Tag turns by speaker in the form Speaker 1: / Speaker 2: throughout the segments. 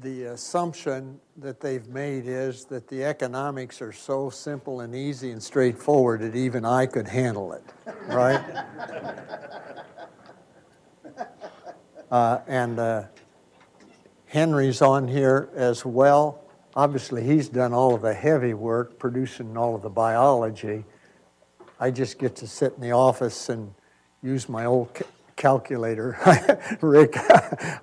Speaker 1: the assumption that they've made is that the economics are so simple and easy and straightforward that even I could handle it, right? uh, and uh, Henry's on here as well. Obviously, he's done all of the heavy work, producing all of the biology. I just get to sit in the office and use my old calculator. Rick,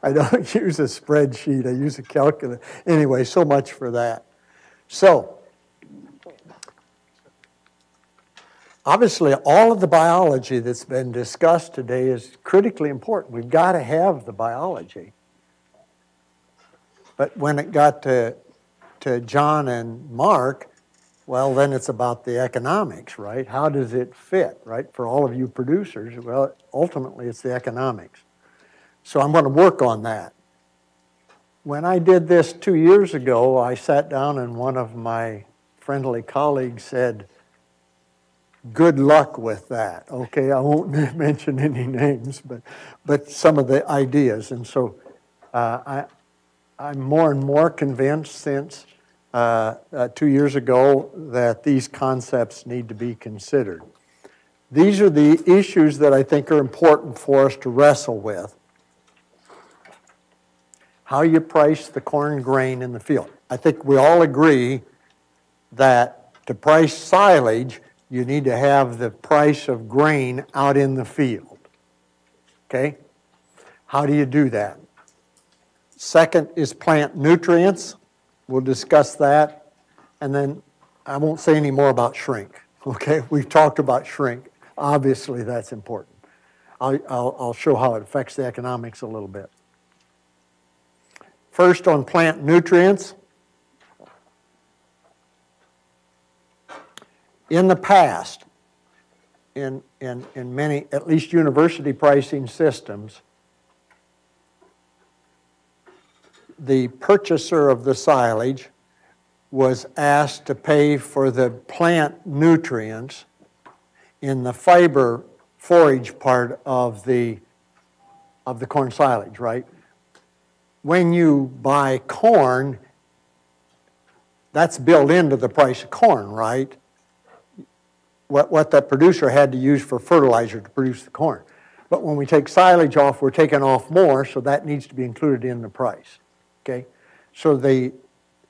Speaker 1: I don't use a spreadsheet, I use a calculator. Anyway, so much for that. So, obviously, all of the biology that's been discussed today is critically important. We've got to have the biology. But when it got to, to John and Mark, well, then it's about the economics, right? How does it fit, right? For all of you producers, well, ultimately it's the economics. So I'm going to work on that. When I did this two years ago, I sat down and one of my friendly colleagues said, good luck with that. Okay, I won't mention any names, but, but some of the ideas. And so uh, I, I'm more and more convinced since uh, uh, two years ago that these concepts need to be considered. These are the issues that I think are important for us to wrestle with. How you price the corn grain in the field. I think we all agree that to price silage, you need to have the price of grain out in the field. Okay? How do you do that? Second is plant nutrients. We'll discuss that. And then I won't say any more about shrink. Okay, we've talked about shrink. Obviously, that's important. I'll, I'll, I'll show how it affects the economics a little bit. First, on plant nutrients. In the past, in, in, in many, at least university pricing systems, the purchaser of the silage was asked to pay for the plant nutrients in the fiber forage part of the of the corn silage, right? When you buy corn, that's built into the price of corn, right? What, what the producer had to use for fertilizer to produce the corn. But when we take silage off, we're taking off more, so that needs to be included in the price okay? So the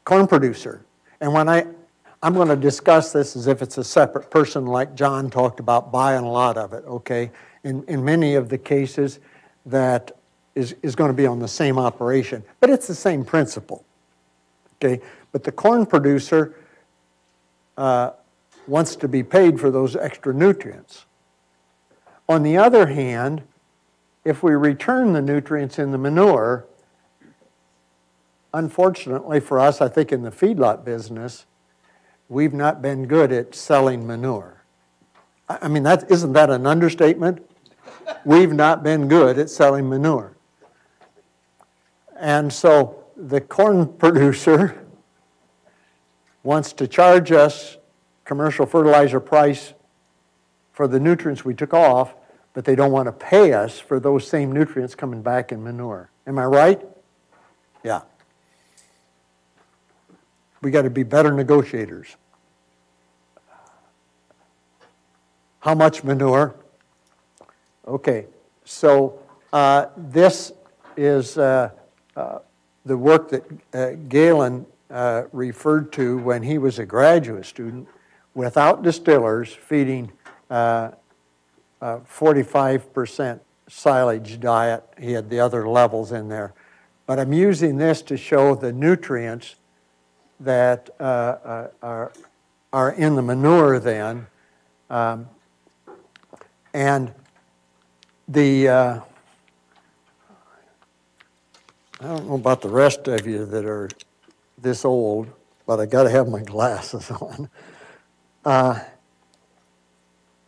Speaker 1: corn producer, and when I, I'm going to discuss this as if it's a separate person like John talked about buying a lot of it, okay? In, in many of the cases that is, is going to be on the same operation, but it's the same principle, okay? But the corn producer uh, wants to be paid for those extra nutrients. On the other hand, if we return the nutrients in the manure, unfortunately for us, I think in the feedlot business, we've not been good at selling manure. I mean, that, isn't that an understatement? We've not been good at selling manure. And so the corn producer wants to charge us commercial fertilizer price for the nutrients we took off, but they don't want to pay us for those same nutrients coming back in manure. Am I right? Yeah. We got to be better negotiators. How much manure? Okay, so uh, this is uh, uh, the work that uh, Galen uh, referred to when he was a graduate student without distillers feeding 45% uh, silage diet. He had the other levels in there. But I'm using this to show the nutrients that uh, uh, are, are in the manure then. Um, and the, uh, I don't know about the rest of you that are this old, but I got to have my glasses on. Uh,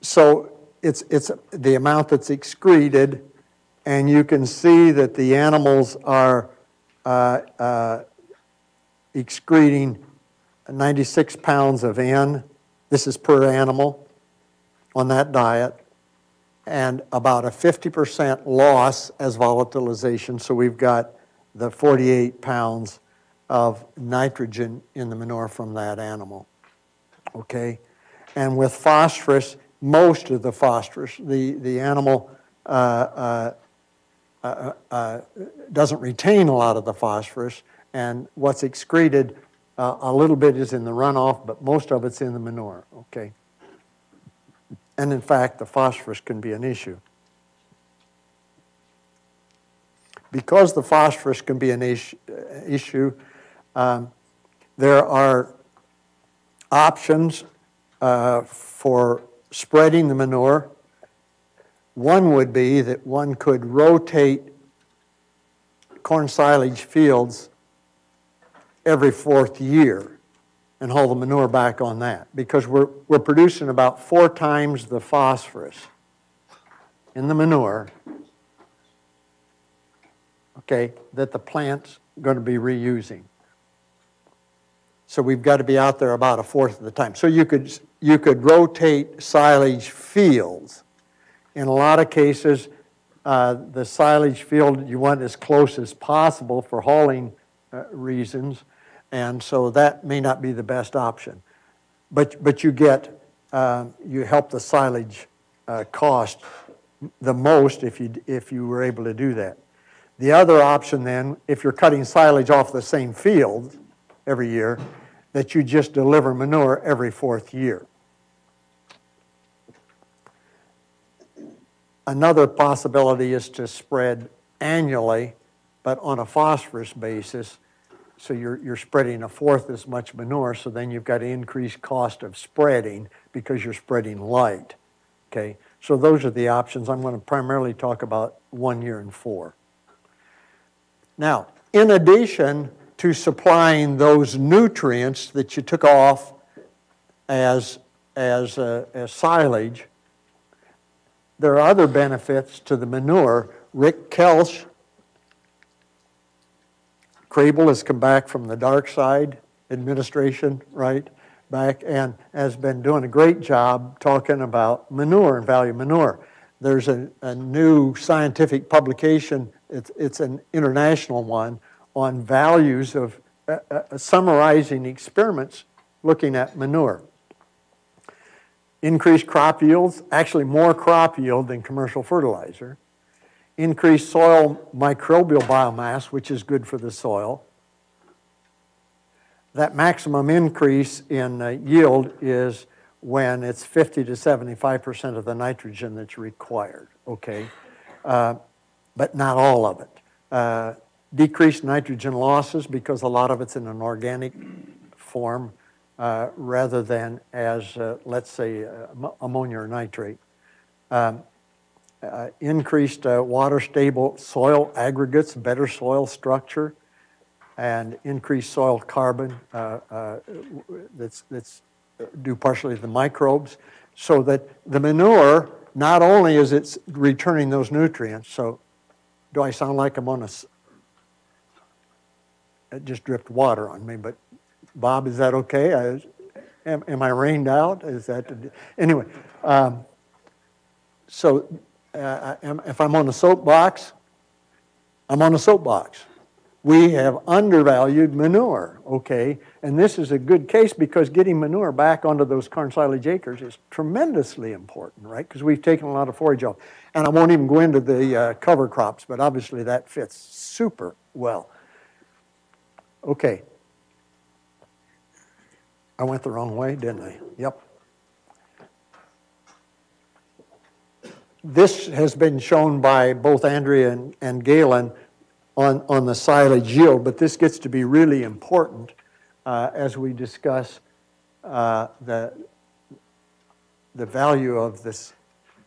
Speaker 1: so it's, it's the amount that's excreted, and you can see that the animals are uh, uh, excreting 96 pounds of N. This is per animal on that diet. And about a 50% loss as volatilization. So we've got the 48 pounds of nitrogen in the manure from that animal. Okay? And with phosphorus, most of the phosphorus, the, the animal uh, uh, uh, uh doesn't retain a lot of the phosphorus, and what's excreted, uh, a little bit is in the runoff, but most of it's in the manure. Okay? And in fact, the phosphorus can be an issue. Because the phosphorus can be an issue, issue um, there are options uh, for spreading the manure. One would be that one could rotate corn silage fields every fourth year and haul the manure back on that because we're, we're producing about four times the phosphorus in the manure okay, that the plant's going to be reusing. So we've got to be out there about a fourth of the time. So you could, you could rotate silage fields. In a lot of cases, uh, the silage field you want as close as possible for hauling uh, reasons, and so that may not be the best option. But, but you get, uh, you help the silage uh, cost the most if you, if you were able to do that. The other option then, if you're cutting silage off the same field every year, that you just deliver manure every fourth year. Another possibility is to spread annually, but on a phosphorus basis. So you're, you're spreading a fourth as much manure, so then you've got increased cost of spreading because you're spreading light. Okay, so those are the options. I'm going to primarily talk about one year and four. Now, in addition to supplying those nutrients that you took off as, as, uh, as silage, there are other benefits to the manure. Rick Koelsch, Crable has come back from the dark side administration, right? Back and has been doing a great job talking about manure and value manure. There's a, a new scientific publication it's, it's an international one on values of uh, uh, summarizing experiments looking at manure. Increased crop yields, actually more crop yield than commercial fertilizer. Increased soil microbial biomass, which is good for the soil. That maximum increase in uh, yield is when it's 50 to 75% of the nitrogen that's required, okay? Uh, but not all of it. Uh, decreased nitrogen losses because a lot of it's in an organic form uh, rather than as, uh, let's say, ammonia or nitrate. Um, uh, increased uh, water stable soil aggregates, better soil structure, and increased soil carbon that's, that's due partially to the microbes, so that the manure, not only is it returning those nutrients, so do I sound like I'm on a, it just dripped water on me, but Bob, is that okay? I, am, am, I rained out? Is that, anyway. Um, so uh, if I'm on a soapbox, I'm on a soapbox we have undervalued manure, okay? And this is a good case because getting manure back onto those corn silage acres is tremendously important, right? Because we've taken a lot of forage off. And I won't even go into the uh, cover crops, but obviously that fits super well. Okay. I went the wrong way, didn't I? Yep. This has been shown by both Andrea and, and Galen on, on the silage yield, but this gets to be really important uh, as we discuss uh, the, the value of this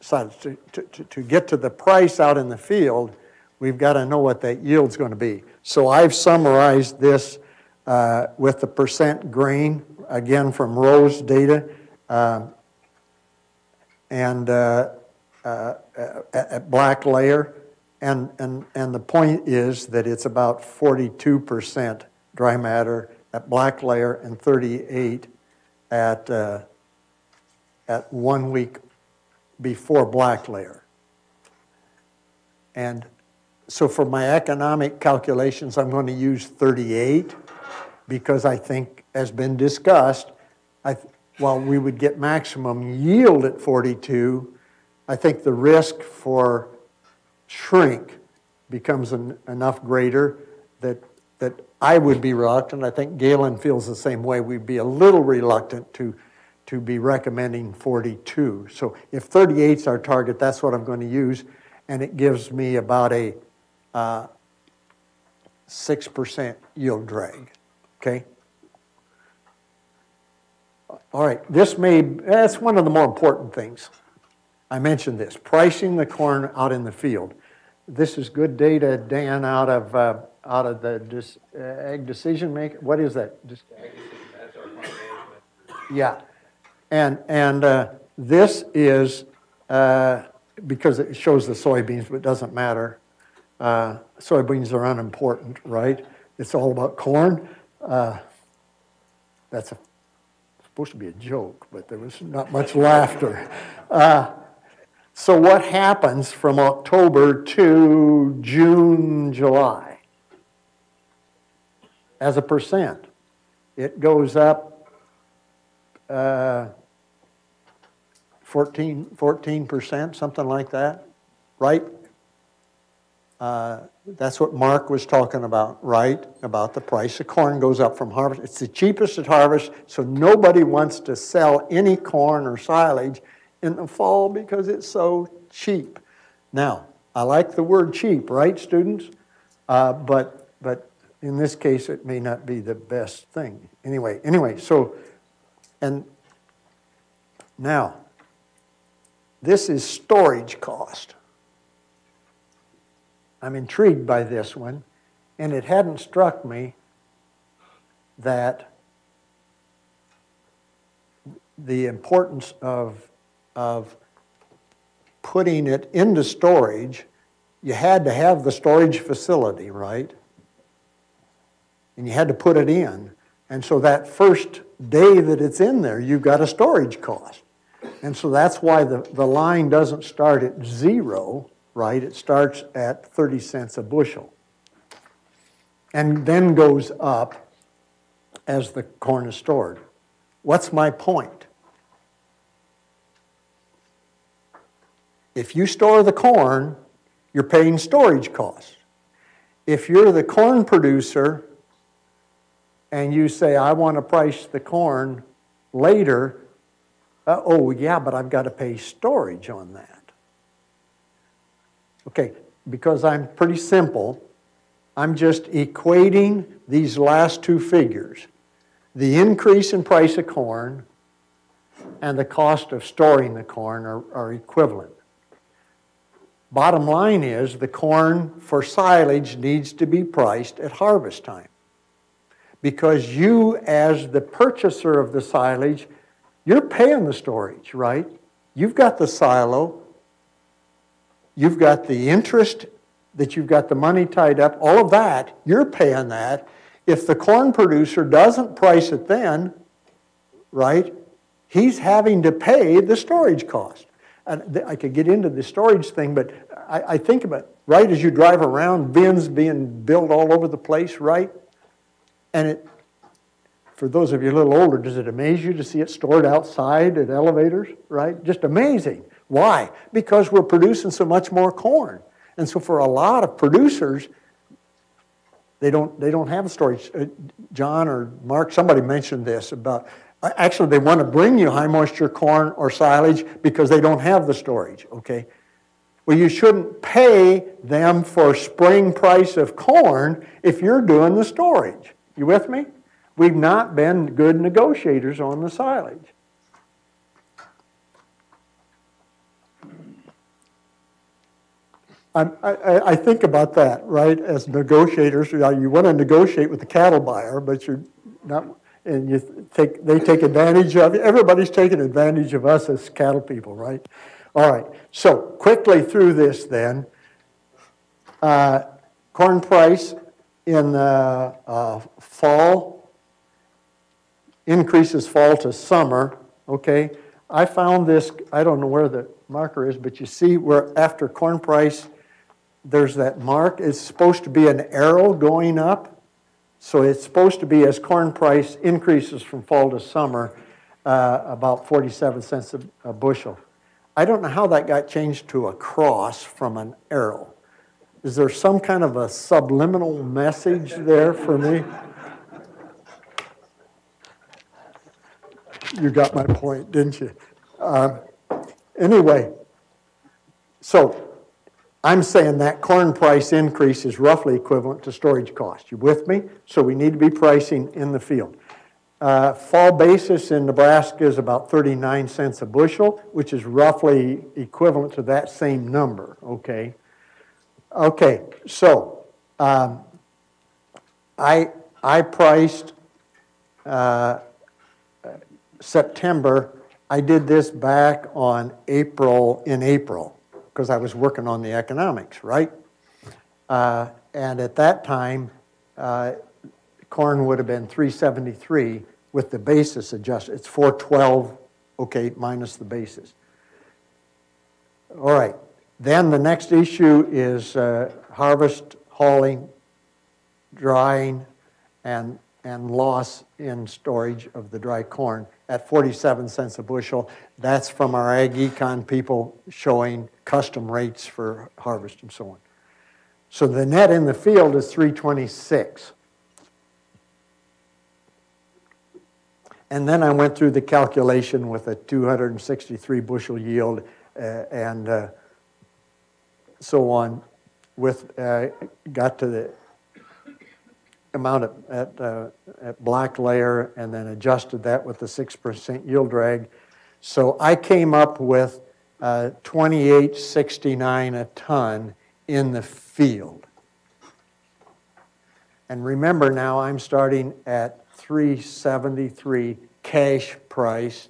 Speaker 1: silage. To, to, to get to the price out in the field, we've got to know what that yield's going to be. So I've summarized this uh, with the percent grain, again from Rose data, uh, and uh, at black layer. And, and, and the point is that it's about 42% dry matter at black layer and 38 at, uh, at one week before black layer. And so for my economic calculations, I'm going to use 38 because I think, as been discussed, I, while we would get maximum yield at 42, I think the risk for shrink becomes en- enough greater that, that I would be reluctant, I think Galen feels the same way, we'd be a little reluctant to, to be recommending 42. So if 38 is our target, that's what I'm going to use, and it gives me about a uh, 6% yield drag, okay? All right, this may, that's one of the more important things. I mentioned this, pricing the corn out in the field. This is good data, Dan, out of, uh, out of the dis- uh, ag decision maker, what is that? Dis- Yeah, and, and uh, this is, uh, because it shows the soybeans, but it doesn't matter. Uh, Soybeans are unimportant, right? It's all about corn. Uh, That's a supposed to be a joke, but there was not much laughter. So, what happens from October to June, July? As a percent, it goes up uh, 14, 14%, something like that, right? Uh, that's what Mark was talking about, right? About the price of corn goes up from harvest. It's the cheapest at harvest, so nobody wants to sell any corn or silage in the fall because it's so cheap. Now, I like the word cheap, right, students? Uh, but, but in this case, it may not be the best thing. Anyway, anyway, so, and now, this is storage cost. I'm intrigued by this one, and it hadn't struck me that the importance of, of putting it into storage, you had to have the storage facility, right? And you had to put it in. And so that first day that it's in there, you've got a storage cost. And so that's why the, the line doesn't start at zero right? It starts at 30 cents a bushel and then goes up as the corn is stored. What's my point? If you store the corn, you're paying storage costs. If you're the corn producer and you say, I want to price the corn later, uh, oh, yeah, but I've got to pay storage on that. Okay, because I'm pretty simple, I'm just equating these last two figures the increase in price of corn and the cost of storing the corn are, are equivalent. Bottom line is the corn for silage needs to be priced at harvest time. Because you, as the purchaser of the silage, you're paying the storage, right? You've got the silo, You've got the interest that you've got the money tied up, all of that, you're paying that. If the corn producer doesn't price it then, right, he's having to pay the storage cost. And I could get into the storage thing, but I, I think about right as you drive around, bins being built all over the place, right? And it, for those of you a little older, does it amaze you to see it stored outside at elevators, right? Just amazing. Why? Because we're producing so much more corn. And so for a lot of producers, they don't, they don't have a storage. Uh, John or Mark, somebody mentioned this about, actually they want to bring you high moisture corn or silage because they don't have the storage, okay? Well, you shouldn't pay them for spring price of corn if you're doing the storage. You with me? We've not been good negotiators on the silage. I, I, I, think about that, right? As negotiators, you, want to negotiate with the cattle buyer, but you're not, and you take, they take advantage of, everybody's taking advantage of us as cattle people, right? All right, so quickly through this then. Uh, corn price in the uh, fall increases fall to summer, okay? I found this, I don't know where the marker is, but you see where after corn price there's that mark. It's supposed to be an arrow going up. So it's supposed to be as corn price increases from fall to summer, uh, about 47 cents a, a bushel. I don't know how that got changed to a cross from an arrow. Is there some kind of a subliminal message there for me? You got my point, didn't you? Uh, anyway, so I'm saying that corn price increase is roughly equivalent to storage cost. You with me? So we need to be pricing in the field. Uh, fall basis in Nebraska is about 39 cents a bushel, which is roughly equivalent to that same number, okay? Okay, so um, I, I priced uh, September. I did this back on April, in April, because I was working on the economics, right? Uh, and at that time, uh, corn would have been 373 with the basis adjusted. It's 412, okay, minus the basis. All right. Then the next issue is uh, harvest, hauling, drying, and, and loss in storage of the dry corn at 47 cents a bushel. That's from our Ag Econ people showing custom rates for harvest and so on. So the net in the field is 326. And then I went through the calculation with a 263 bushel yield uh, and uh, so on with, uh, got to the amount at, at, uh, at black layer and then adjusted that with the 6% yield drag. So I came up with uh, 28.69 a ton in the field. And remember now, I'm starting at 373 cash price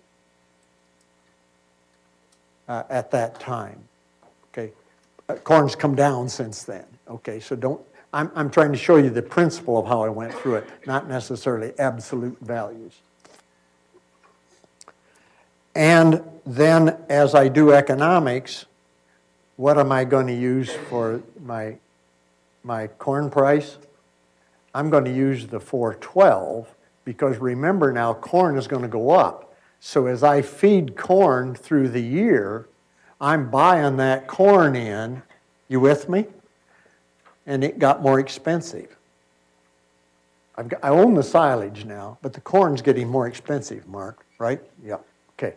Speaker 1: uh, at that time. Okay, uh, corn's come down since then. Okay, so don't. I'm, I'm trying to show you the principle of how I went through it, not necessarily absolute values. And then as I do economics, what am I going to use for my, my corn price? I'm going to use the 412 because remember now, corn is going to go up. So as I feed corn through the year, I'm buying that corn in. You with me? And it got more expensive. Got, i own the silage now, but the corn's getting more expensive, Mark, right? Yeah. Okay.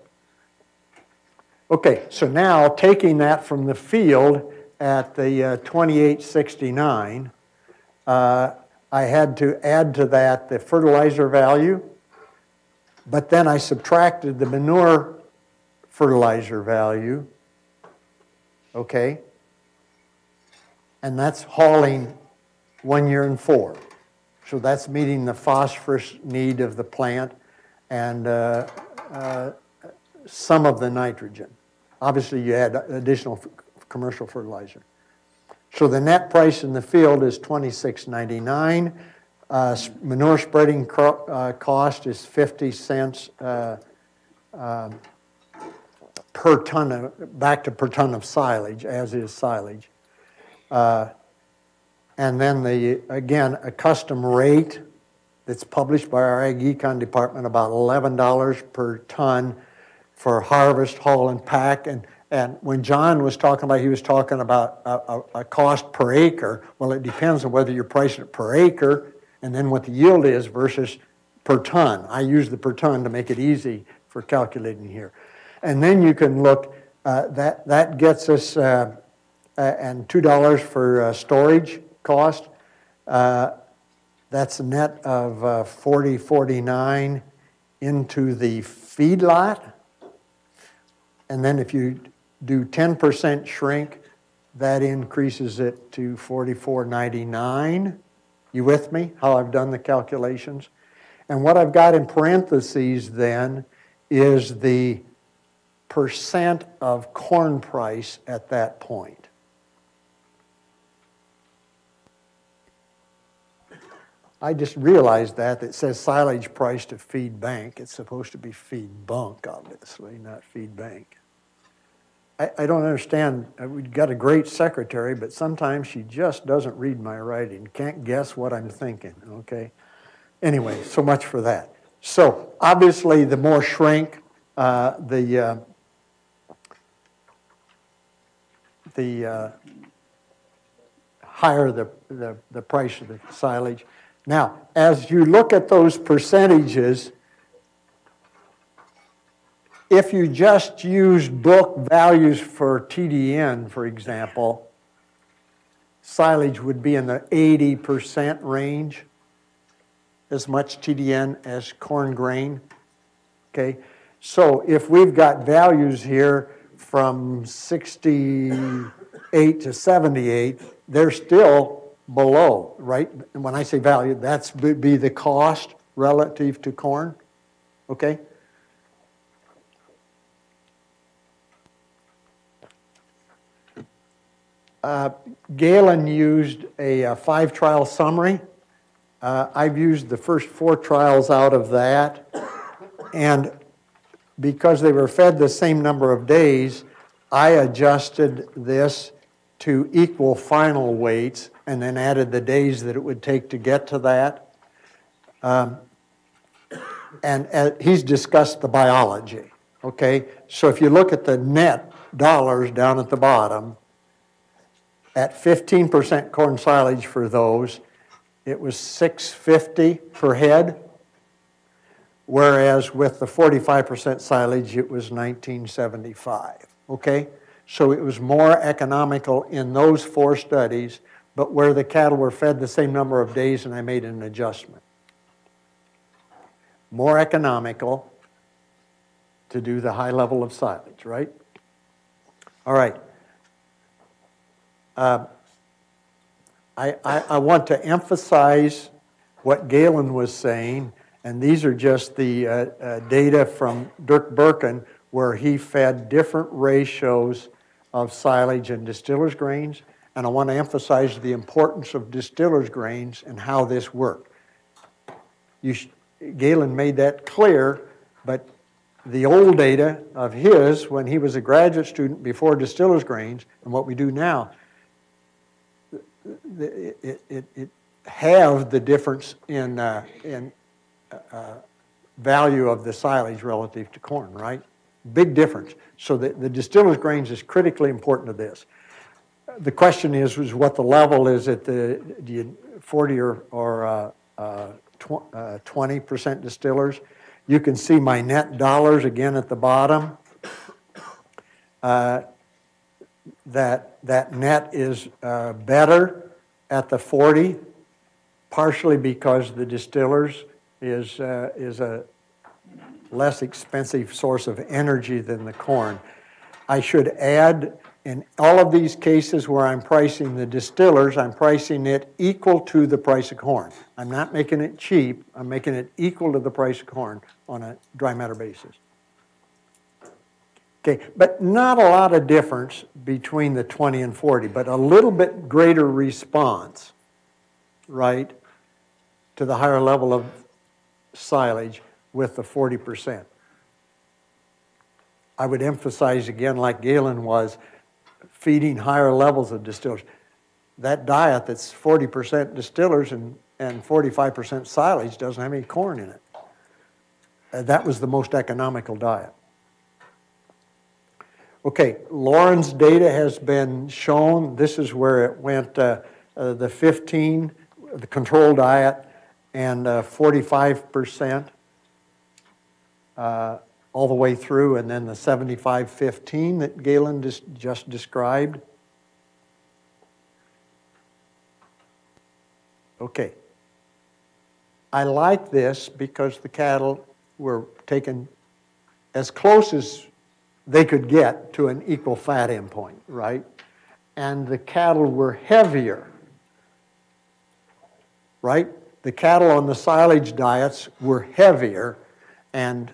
Speaker 1: Okay, so now taking that from the field at the uh, 2869, uh, I had to add to that the fertilizer value, but then I subtracted the manure fertilizer value, okay? And that's hauling one year and four. So that's meeting the phosphorus need of the plant and uh, uh, some of the nitrogen. Obviously, you add additional commercial fertilizer. So the net price in the field is $26.99. Uh, manure spreading uh, cost is 50 cents uh, um, per ton, of, back to per ton of silage, as is silage. Uh, and then the, again, a custom rate that's published by our Ag Econ department, about $11 per ton for harvest, haul, and pack. And and when John was talking about, he was talking about a, a, a, cost per acre. Well, it depends on whether you're pricing it per acre and then what the yield is versus per ton. I use the per ton to make it easy for calculating here. And then you can look, uh, that, that gets us, uh, and $2 for uh, storage cost. Uh, that's a net of uh, 40, 49 into the feedlot. And then if you do 10% shrink, that increases it to 44.99. You with me? How I've done the calculations? And what I've got in parentheses then is the percent of corn price at that point. I just realized that. It says silage price to feed bank. It's supposed to be feed bunk, obviously, not feed bank. I, I don't understand. Uh, we've got a great secretary, but sometimes she just doesn't read my writing. Can't guess what I'm thinking, okay? anyway, so much for that. So obviously, the more shrink, uh, the uh, the uh, higher the, the, the price of the silage. Now, as you look at those percentages, if you just use book values for TDN, for example, silage would be in the 80% range, as much TDN as corn grain. Okay, so if we've got values here from 68 to 78, they're still below, right? And when I say value, that's be the cost relative to corn, okay? Uh, Galen used a, a, five trial summary. Uh, I've used the first four trials out of that. And because they were fed the same number of days, I adjusted this to equal final weights and then added the days that it would take to get to that. Um, and uh, he's discussed the biology, okay? So if you look at the net dollars down at the bottom, at 15% corn silage for those, it was 650 per head, whereas with the 45% silage, it was 1975. Okay? So it was more economical in those four studies, but where the cattle were fed the same number of days, and I made an adjustment. More economical to do the high level of silage, right? All right. Uh, I, I, I, want to emphasize what Galen was saying, and these are just the uh, uh, data from Dirk Burken, where he fed different ratios of silage and distiller's grains. And I want to emphasize the importance of distiller's grains and how this worked. You, Galen made that clear, but the old data of his, when he was a graduate student before distiller's grains, and what we do now, it, it, it have the difference in, uh, in uh, value of the silage relative to corn, right? Big difference. So the, the distiller's grains is critically important to this. The question is, is what the level is at the you, 40 or, or uh, uh, 20% uh, distillers. You can see my net dollars again at the bottom. Uh, that, that net is uh, better at the 40, partially because the distillers is, uh, is a less expensive source of energy than the corn. I should add, in all of these cases where I'm pricing the distillers, I'm pricing it equal to the price of corn. I'm not making it cheap, I'm making it equal to the price of corn on a dry matter basis. Okay, but not a lot of difference between the 20 and 40, but a little bit greater response, right, to the higher level of silage with the 40%. I would emphasize again, like Galen was, feeding higher levels of distillers. That diet that's 40% distillers and, and 45% silage doesn't have any corn in it. Uh, that was the most economical diet. Okay, Lauren's data has been shown. This is where it went uh, uh, the 15, the control diet, and uh, 45% uh, all the way through, and then the 7515 that Galen just, just described. Okay. I like this because the cattle were taken as close as they could get to an equal fat endpoint, right? And the cattle were heavier, right? The cattle on the silage diets were heavier, and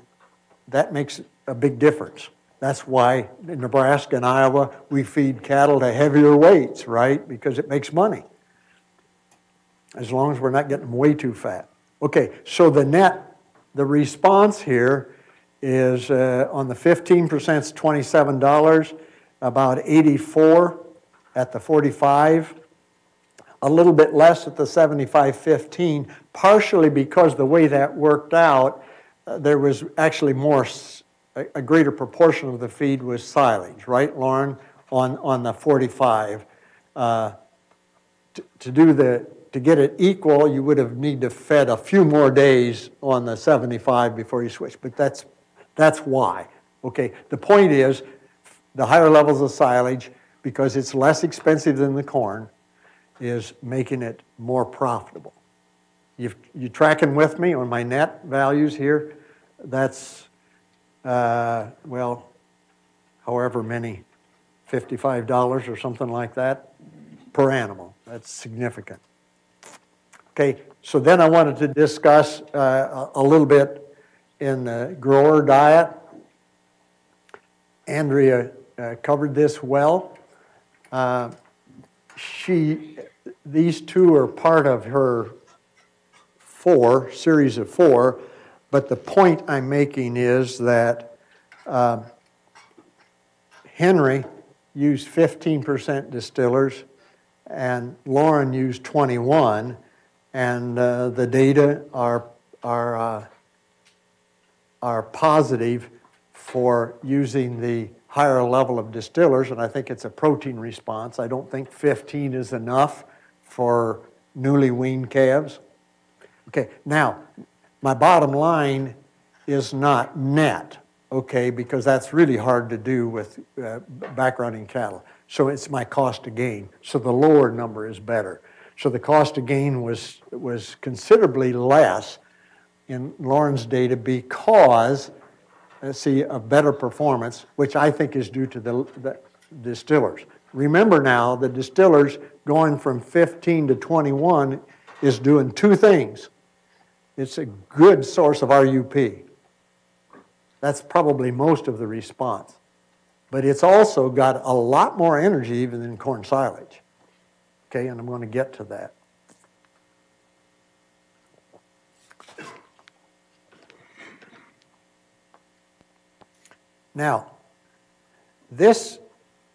Speaker 1: that makes a big difference. That's why in Nebraska and Iowa, we feed cattle to heavier weights, right? Because it makes money. As long as we're not getting them way too fat. Okay, so the net, the response here is uh, on the 15% is $27, about 84 at the 45, a little bit less at the 75-15, partially because the way that worked out, there was actually more, a, a greater proportion of the feed was silage, right, Lauren, on, on the 45. Uh, to, to do the, to get it equal, you would have need to fed a few more days on the 75 before you switch, but that's, that's why. Okay, the point is, the higher levels of silage, because it's less expensive than the corn, is making it more profitable. You you tracking with me on my net values here? That's, uh, well, however many, $55 or something like that per animal. That's significant. Okay, so then I wanted to discuss uh, a little bit in the grower diet. Andrea uh, covered this well. Uh, she, these two are part of her four, series of four, but the point I'm making is that uh, Henry used 15% distillers and Lauren used 21, and uh, the data are, are, uh, are positive for using the higher level of distillers, and I think it's a protein response. I don't think 15 is enough for newly weaned calves. Okay, now, my bottom line is not net, okay, because that's really hard to do with uh, backgrounding cattle. So it's my cost to gain. So the lower number is better. So the cost to gain was, was considerably less in Lauren's data because, let's see, a better performance, which I think is due to the, the distillers. Remember now, the distillers going from 15 to 21 is doing two things. It's a good source of RUP. That's probably most of the response but it's also got a lot more energy even than corn silage. Okay, and I'm going to get to that. Now, this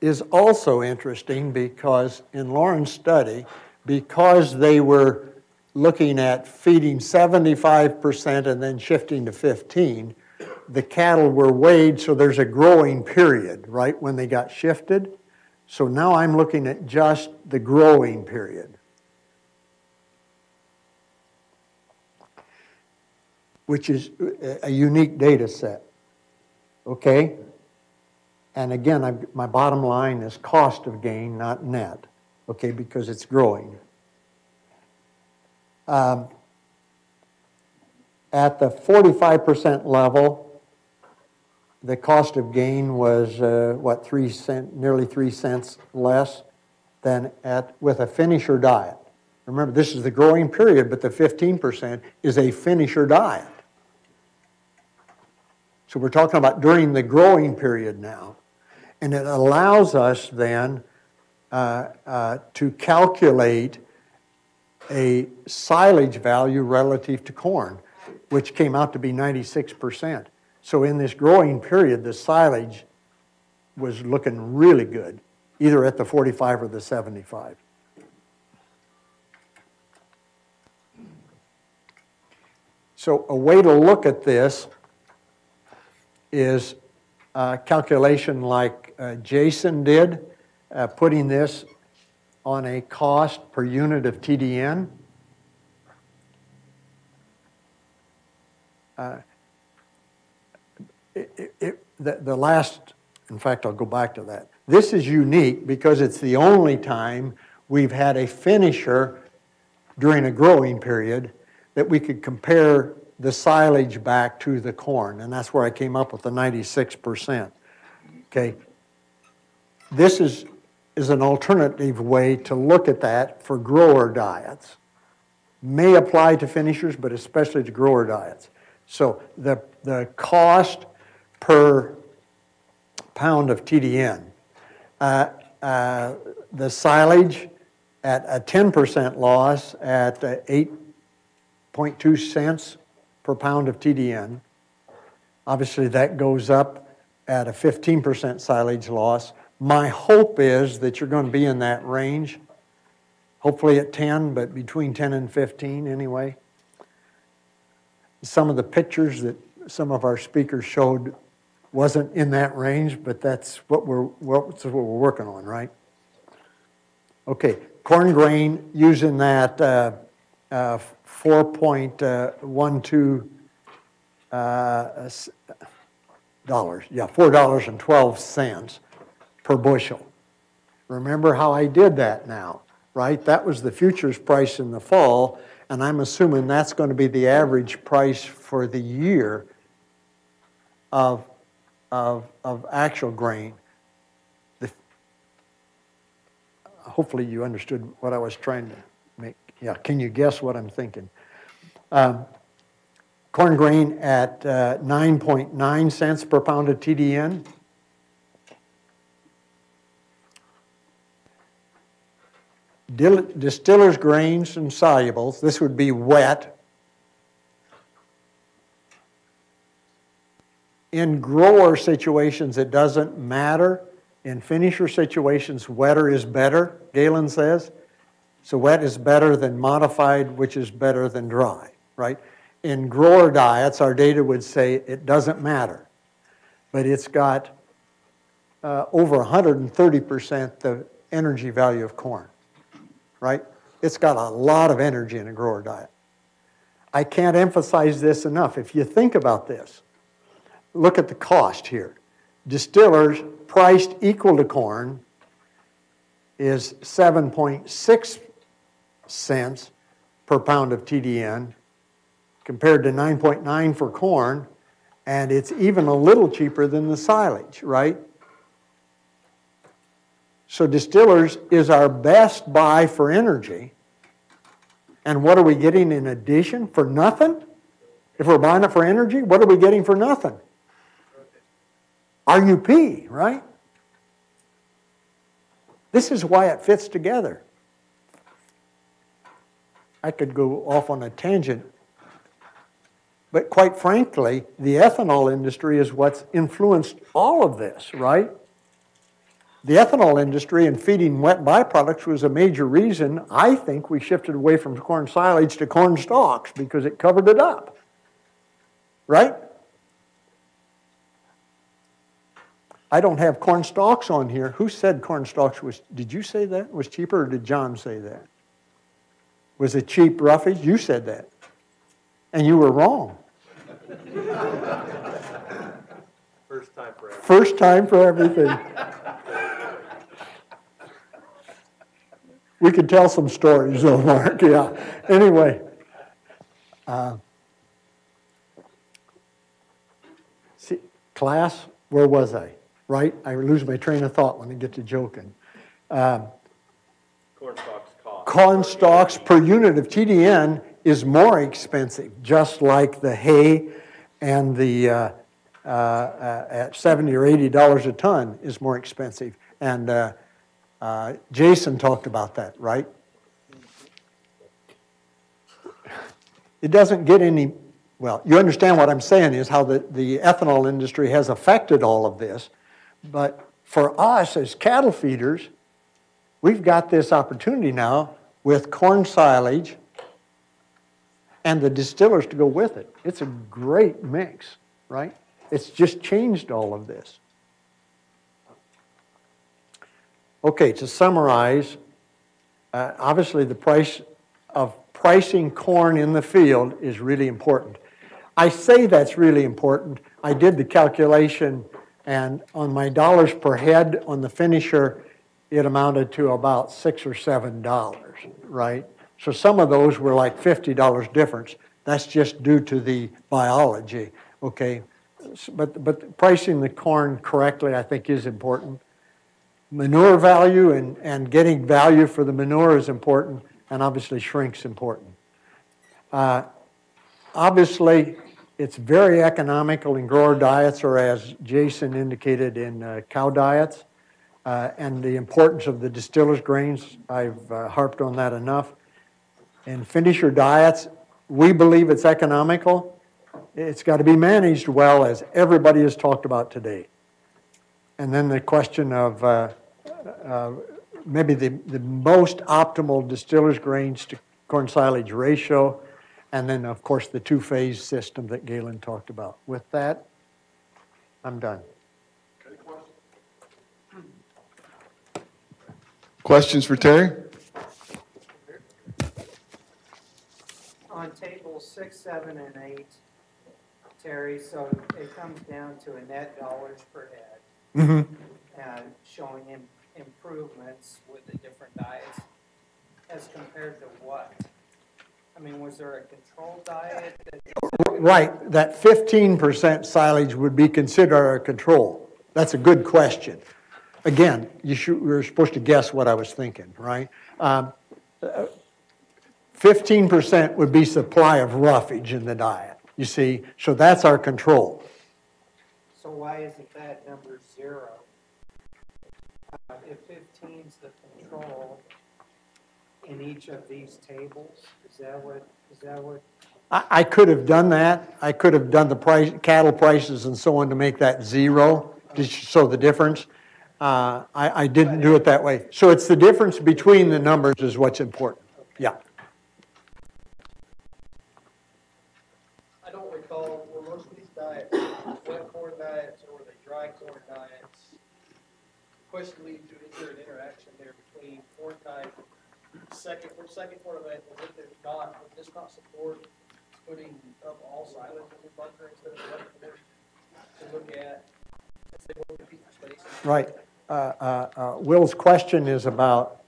Speaker 1: is also interesting because in Lauren's study, because they were looking at feeding 75% and then shifting to 15, the cattle were weighed, so there's a growing period, right, when they got shifted. So now I'm looking at just the growing period. Which is a unique data set. Okay? And again, I've, my bottom line is cost of gain, not net, okay, because it's growing. Um, at the 45% level, the cost of gain was uh, what three cent, nearly three cents less than at with a finisher diet. Remember, this is the growing period, but the 15% is a finisher diet. So we're talking about during the growing period now. And it allows us then uh, uh, to calculate a silage value relative to corn, which came out to be 96%. So in this growing period, the silage was looking really good, either at the 45 or the 75. So a way to look at this is a calculation like uh, Jason did, uh, putting this on a cost per unit of TDN. Uh, it, it, the, the last, in fact, I'll go back to that. This is unique because it's the only time we've had a finisher during a growing period that we could compare the silage back to the corn, and that's where I came up with the 96%. Okay, this is, is an alternative way to look at that for grower diets. May apply to finishers, but especially to grower diets. So the, the cost per pound of TDN. Uh, uh, the silage at a 10% loss at 8.2 cents per pound of TDN. Obviously, that goes up at a 15% silage loss. My hope is that you're going to be in that range. hopefully at 10, but between 10 and 15 anyway. Some of the pictures that some of our speakers showed wasn't in that range, but that's what we're, that's what we're working on, right? Okay, corn grain using that uh, uh, 4.12 uh, dollars, yeah, $4.12 per bushel. Remember how I did that now, right? That was the futures price in the fall, and I'm assuming that's going to be the average price for the year of, of, of actual grain. The, hopefully you understood what I was trying to make. Yeah, can you guess what I'm thinking? Um, corn grain at 9.9 uh, cents per pound of TDN. Distillers grains and solubles, this would be wet. In grower situations, it doesn't matter. In finisher situations, wetter is better, Galen says. So wet is better than modified, which is better than dry, right? In grower diets, our data would say it doesn't matter. But it's got uh, over 130% the energy value of corn right? It's got a lot of energy in a grower diet. I can't emphasize this enough. If you think about this, look at the cost here. Distillers priced equal to corn is 7.6 cents per pound of TDN compared to 9.9 for corn, and it's even a little cheaper than the silage, right? So distillers is our best buy for energy. And what are we getting in addition? For nothing? If we're buying it for energy, what are we getting for nothing? RUP, right? This is why it fits together. I could go off on a tangent, but quite frankly, the ethanol industry is what's influenced all of this, right? The ethanol industry and feeding wet byproducts was a major reason I think we shifted away from corn silage to corn stalks because it covered it up. Right? I don't have corn stalks on here. Who said corn stalks was, did you say that? Was cheaper or did John say that? Was it cheap roughage? You said that. And you were wrong.
Speaker 2: First time for everything.
Speaker 1: First time for everything. We could tell some stories though, Mark, yeah. Anyway. Uh, see, class, where was I? Right? I lose my train of thought when I get to joking. Um,
Speaker 2: corn stalks cost.
Speaker 1: Corn stalks per unit of TDN is more expensive, just like the hay and the uh, uh, uh at 70 or 80 dollars a ton is more expensive. And uh, Jason talked about that, right? It doesn't get any, well, you understand what I'm saying is how the, the ethanol industry has affected all of this. But for us as cattle feeders, we've got this opportunity now with corn silage and the distillers to go with it. It's a great mix, right? It's just changed all of this. Okay, to summarize, uh, obviously the price of pricing corn in the field is really important. I say that's really important. I did the calculation, and on my dollars per head on the finisher, it amounted to about six or seven dollars, right? So some of those were like $50 difference. That's just due to the biology, okay? But, but pricing the corn correctly, I think, is important manure value and, and getting value for the manure is important, and obviously shrink's important. Uh, obviously, it's very economical in grower diets, or as Jason indicated, in uh, cow diets. Uh, and the importance of the distiller's grains, I've uh, harped on that enough. In finisher diets, we believe it's economical. It's got to be managed well, as everybody has talked about today. And then the question of uh, uh, maybe the, the most optimal distiller's grains to corn silage ratio, and then, of course, the two-phase system that Galen talked about. With that, I'm done.
Speaker 3: Questions for Terry?
Speaker 4: On table six, seven, and eight, Terry, so it comes down to a net dollars per head.
Speaker 1: Mhm.
Speaker 4: And showing im- improvements with the different diets as compared to what? I mean, was there a control diet that?
Speaker 1: Right, that fifteen percent silage would be considered a control. That's a good question. Again, you should, you're supposed to guess what I was thinking, right? Fifteen percent would be supply of roughage in the diet, you see, so that's our control.
Speaker 4: So why isn't that number zero? Uh, If is the control in each of these tables, is that what, is that what
Speaker 1: I, I could have done that, I could have done the price, cattle prices and so on to make that zero, to show the difference. Uh, I, I didn't do it that way. So it's the difference between the numbers is what's important, yeah.
Speaker 5: I don't recall, were most of these diets, wet corn diets or were they dry corn diets? Question leads to, is there an interaction there between corn type, second, or second corn event, and if there's not, would this not support putting up all silage in the bunker instead of corn? To look at, if they want to keep the space.
Speaker 1: Right. Uh, uh, uh, Will's question is about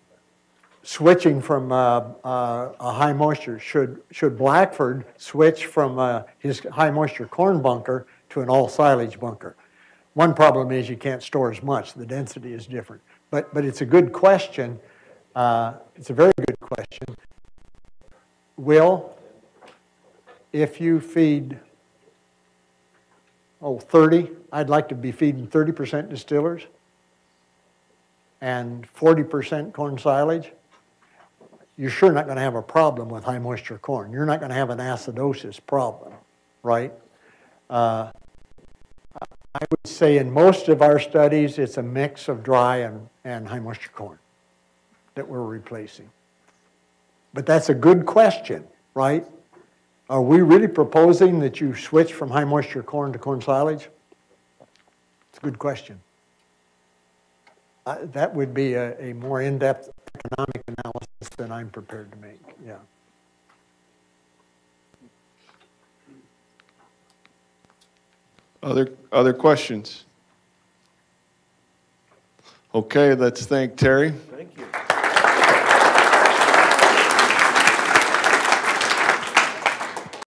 Speaker 1: switching from uh, uh, a high moisture. Should, should Blackford switch from uh, his high moisture corn bunker to an all silage bunker? One problem is you can't store as much, the density is different. But, but it's a good question. Uh, It's a very good question. Will, if you feed oh, 30, I'd like to be feeding 30% distillers and 40% corn silage, you're sure not going to have a problem with high moisture corn. You're not going to have an acidosis problem, right? Uh, I would say in most of our studies, it's a mix of dry and, and high moisture corn that we're replacing. But that's a good question, right? Are we really proposing that you switch from high moisture corn to corn silage? It's a good question. Uh, That would be a, a more in-depth economic analysis than I'm prepared to make, yeah.
Speaker 3: Other, other questions? Okay, let's thank Terry.
Speaker 2: Thank you.